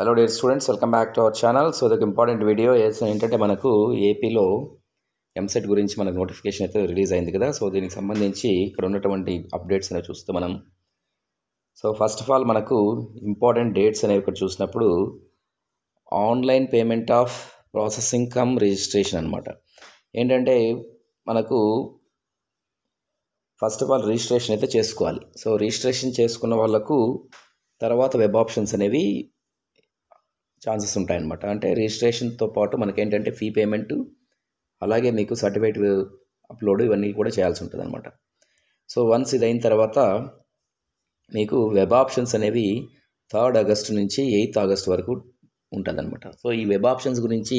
Hello dear students welcome back to our channel so ఇదొక important video ఏంటంటే మనకు ఏపీలో ఎంసెట్ గురించి మనకు నోటిఫికేషన్ అయితే రిలీజ్ అయింది కదా. సో దీనికి సంబంధించి ఇక్కడ ఉన్నటువంటి అప్డేట్స్ అనేవి చూస్తే మనం. సో ఫస్ట్ ఆఫ్ ఆల్ మనకు ఇంపార్టెంట్ డేట్స్ అనేవి ఇక్కడ చూసినప్పుడు online payment of processing cum registration అనమాట ఏంటంటే మనకు ఫస్ట్ ఆఫ్ ఆల్ రిజిస్ట్రేషన్ అయితే చేసుకోవాలి. సో రిజిస్ట్రేషన్ చేసుకున్న వాళ్ళకు తర్వాత వెబ్ ఆప్షన్స్ అనేవి ఛాన్సెస్ ఉంటాయన్నమాట. అంటే రిజిస్ట్రేషన్తో పాటు మనకేంటంటే ఫీ పేమెంట్ అలాగే మీకు సర్టిఫికేట్ అప్లోడ్ ఇవన్నీ కూడా చేయాల్సి ఉంటుంది అనమాట సో వన్స్ ఇది అయిన తర్వాత మీకు వెబ్ ఆప్షన్స్ అనేవి థర్డ్ ఆగస్ట్ నుంచి ఎయిత్ ఆగస్ట్ వరకు ఉంటుందన్నమాట. సో ఈ వెబ్ ఆప్షన్స్ గురించి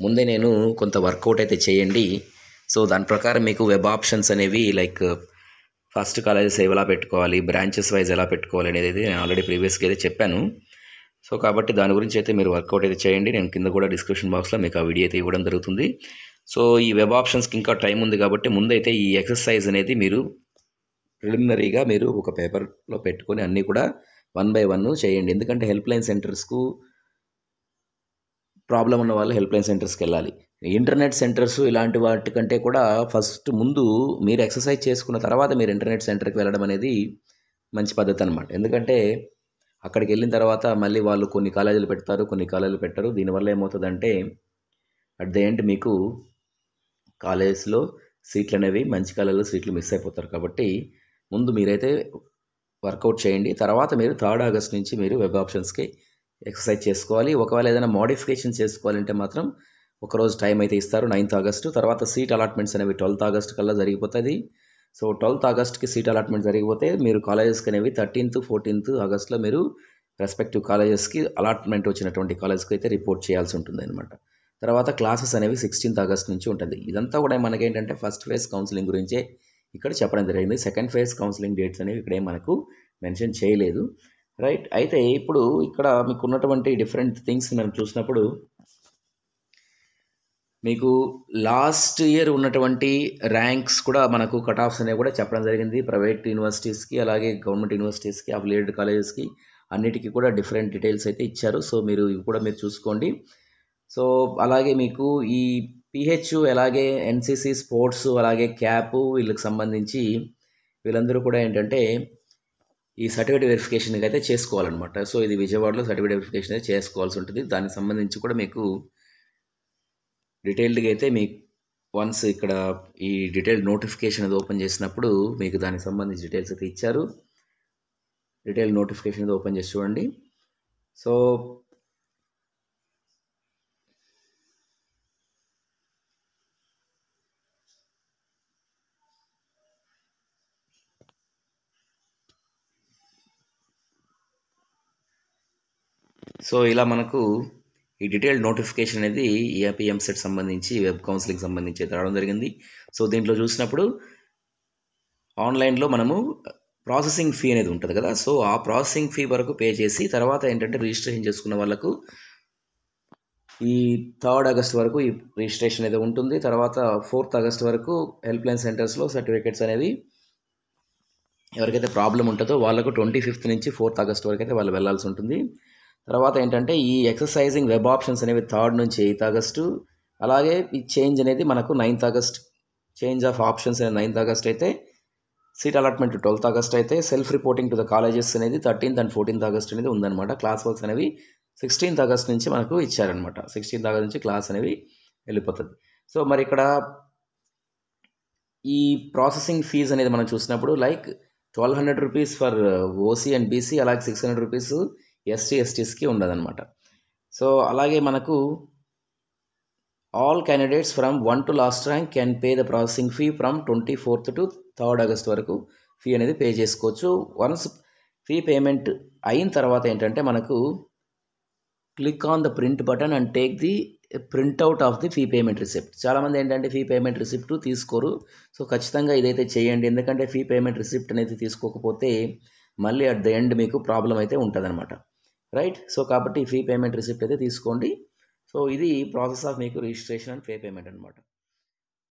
ముందే నేను కొంత వర్కౌట్ అయితే చేయండి. సో దాని ప్రకారం మీకు వెబ్ ఆప్షన్స్ అనేవి లైక్ ఫస్ట్ కాలేజెస్ ఎలా పెట్టుకోవాలి బ్రాంచెస్ వైజ్ ఎలా పెట్టుకోవాలి అనేది అయితే నేను ఆల్రెడీ ప్రీవియస్గా అయితే చెప్పాను. సో కాబట్టి దాని గురించి అయితే మీరు వర్కౌట్ అయితే చేయండి. నేను కింద కూడా డిస్క్రిప్షన్ బాక్స్లో మీకు ఆ వీడియో అయితే ఇవ్వడం జరుగుతుంది. సో ఈ వెబ్ ఆప్షన్స్కి ఇంకా టైం ఉంది కాబట్టి ముందైతే ఈ ఎక్సర్సైజ్ అనేది మీరు ప్రిలిమినరీగా మీరు ఒక పేపర్లో పెట్టుకొని అన్నీ కూడా వన్ బై వన్ చేయండి. ఎందుకంటే హెల్ప్ లైన్ సెంటర్స్కు ప్రాబ్లం ఉన్న వాళ్ళు హెల్ప్ లైన్ సెంటర్స్కి వెళ్ళాలి. ఇంటర్నెట్ సెంటర్స్ ఇలాంటి వాటికంటే కూడా ఫస్ట్ ముందు మీరు ఎక్సర్సైజ్ చేసుకున్న తర్వాత మీరు ఇంటర్నెట్ సెంటర్కి వెళ్ళడం అనేది మంచి పద్ధతి అనమాట ఎందుకంటే అక్కడికి వెళ్ళిన తర్వాత మళ్ళీ వాళ్ళు కొన్ని కాలేజీలు పెడతారు కొన్ని కాలేజీలు పెట్టరు. దీనివల్ల ఏమవుతుందంటే అట్ ద ఎండ్ మీకు కాలేజెస్లో సీట్లు అనేవి మంచి కాలేజీలో సీట్లు మిస్ అయిపోతారు కాబట్టి ముందు మీరైతే వర్కౌట్ చేయండి. తర్వాత మీరు థర్డ్ ఆగస్ట్ నుంచి మీరు వెబ్ ఆప్షన్స్కి ఎక్సర్సైజ్ చేసుకోవాలి. ఒకవేళ ఏదైనా మోడిఫికేషన్ చేసుకోవాలంటే మాత్రం ఒకరోజు టైం అయితే ఇస్తారు నైన్త్ ఆగస్టు తర్వాత సీట్ అలాట్మెంట్స్ అనేవి ట్వెల్త్ ఆగస్ట్ కల్లా జరిగిపోతుంది. సో ట్వెల్త్ ఆగస్ట్కి సీట్ అలాట్మెంట్ జరిగిపోతే మీరు కాలేజెస్కి అనేవి థర్టీన్త్ ఫోర్టీన్త్ ఆగస్ట్లో మీరు రెస్పెక్టివ్ కాలేజెస్కి అలాట్మెంట్ వచ్చినటువంటి కాలేజ్కి అయితే రిపోర్ట్ చేయాల్సి ఉంటుంది అనమాట తర్వాత క్లాసెస్ అనేవి సిక్స్టీన్త్ ఆగస్ట్ నుంచి ఉంటుంది. ఇదంతా కూడా మనకేంటంటే ఫస్ట్ ఫేజ్ కౌన్సిలింగ్ గురించే ఇక్కడ చెప్పడం జరిగింది. సెకండ్ ఫేజ్ కౌన్సిలింగ్ డేట్స్ అనేవి ఇక్కడే మనకు మెన్షన్ చేయలేదు. రైట్ అయితే ఇప్పుడు ఇక్కడ మీకు ఉన్నటువంటి డిఫరెంట్ థింగ్స్ మనం చూసినప్పుడు మీకు లాస్ట్ ఇయర్ ఉన్నటువంటి ర్యాంక్స్ కూడా మనకు కట్ ఆఫ్స్ అనేవి కూడా చెప్పడం జరిగింది. ప్రైవేట్ యూనివర్సిటీస్కి అలాగే గవర్నమెంట్ యూనివర్సిటీస్కి అఫిలియేటెడ్ కాలేజెస్కి అన్నిటికీ కూడా డిఫరెంట్ డీటెయిల్స్ అయితే ఇచ్చారు. సో మీరు ఇవి కూడా మీరు చూసుకోండి. సో అలాగే మీకు ఈ పిహెచ్ అలాగే ఎన్సిసి స్పోర్ట్స్ అలాగే క్యాప్ వీళ్ళకి సంబంధించి వీళ్ళందరూ కూడా ఏంటంటే ఈ సర్టిఫికేట్ వెరిఫికేషన్కి అయితే చేసుకోవాలన్నమాట. సో ఇది విజయవాడలో సర్టిఫికేట్ వెరిఫికేషన్ అయితే చేసుకోవాల్సి ఉంటుంది. దానికి సంబంధించి కూడా మీకు డీటెయిల్డ్గా అయితే మీ వన్స్ ఇక్కడ ఈ డీటెయిల్ నోటిఫికేషన్ అది ఓపెన్ చేసినప్పుడు మీకు దానికి సంబంధించి డీటెయిల్స్ అయితే ఇచ్చారు. డీటెయిల్ నోటిఫికేషన్ అది ఓపెన్ చేసి చూడండి. సో సో ఇలా మనకు ఈ డీటెయిల్ నోటిఫికేషన్ అనేది ఏపీఎం సెట్ సంబంధించి వెబ్ కౌన్సిలింగ్ సంబంధించి రావడం జరిగింది. సో దీంట్లో చూసినప్పుడు ఆన్లైన్లో మనము ప్రాసెసింగ్ ఫీ అనేది ఉంటుంది కదా. సో ఆ ప్రాసెసింగ్ ఫీ వరకు పే చేసి తర్వాత ఏంటంటే రిజిస్ట్రేషన్ చేసుకున్న వాళ్ళకు ఈ థర్డ్ ఆగస్ట్ వరకు ఈ రిజిస్ట్రేషన్ అయితే ఉంటుంది. తర్వాత ఫోర్త్ ఆగస్ట్ వరకు హెల్ప్ లైన్ సెంటర్స్లో సర్టిఫికేట్స్ అనేవి ఎవరికైతే ప్రాబ్లం ఉంటుందో వాళ్ళకు ట్వంటీ ఫిఫ్త్ నుంచి ఫోర్త్ ఆగస్ట్ వరకు అయితే వాళ్ళు వెళ్ళాల్సి ఉంటుంది. తర్వాత ఏంటంటే ఈ ఎక్సర్సైజింగ్ వెబ్ ఆప్షన్స్ అనేవి థర్డ్ నుంచి ఎయిత్ ఆగస్టు అలాగే ఈ చేంజ్ అనేది మనకు ninth August. Change of options అనేది నైన్త్ ఆగస్ట్ అయితే సీట్ అలాట్మెంట్ ట్వెల్త్ ఆగస్ట్ అయితే self reporting to the colleges అనేది థర్టీన్త్ అండ్ ఫోర్టీన్త్ ఆగస్ట్ అనేది ఉందన్నమాట. క్లాస్ వర్క్స్ అనేవి సిక్స్టీన్త్ ఆగస్ట్ నుంచి మనకు ఇచ్చారనమాట సిక్స్టీన్త్ ఆగస్ట్ నుంచి క్లాస్ అనేవి వెళ్ళిపోతుంది. సో మరి ఇక్కడ ఈ ప్రాసెసింగ్ ఫీజ్ అనేది మనం చూసినప్పుడు like twelve hundred rupees for OC and BC అలాగే సిక్స్ హండ్రెడ్ రూపీస్ ఎస్సీ ఎస్టీస్కి ఉండదన్నమాట. సో అలాగే మనకు all candidates from one to last rank can pay the processing fee from twenty fourth to third August వరకు fee అనేది pay చేసుకోవచ్చు. Once fee payment అయిన తర్వాత ఏంటంటే మనకు click on the print button and take the printout of the fee payment receipt చాలామంది ఏంటంటే fee payment receipt తీసుకోరు. సో ఖచ్చితంగా ఇదైతే చేయండి. ఎందుకంటే ఫీ పేమెంట్ రిసిప్ట్ అనేది తీసుకోకపోతే మళ్ళీ అట్ ద ఎండ్ మీకు ప్రాబ్లం అయితే ఉంటుందన్నమాట. రైట్ సో కాబట్టి ఫ్రీ పేమెంట్ రిసిప్ట్ అయితే తీసుకోండి. సో ఇది ప్రాసెస్ ఆఫ్ మీకు రిజిస్ట్రేషన్ అండ్ ఫే పేమెంట్ అనమాట